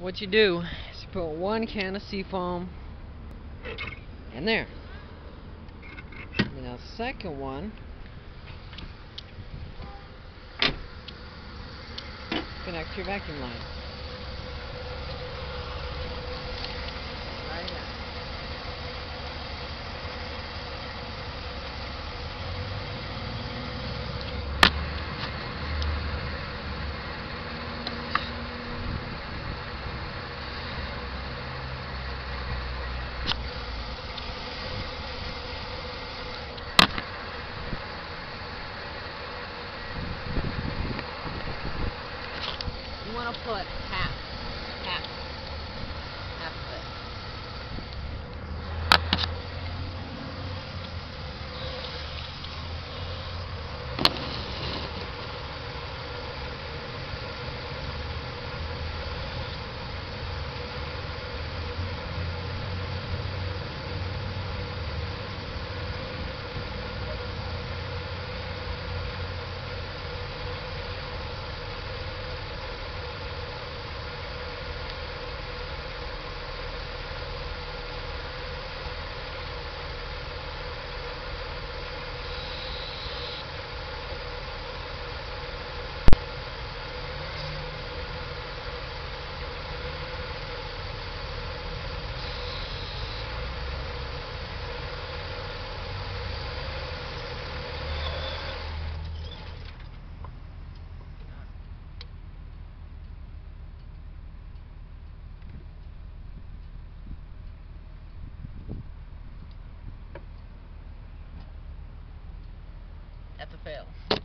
what you do is you put one can of seafoam in there. And now second one, connect your vacuum line. To put half, That's a fail.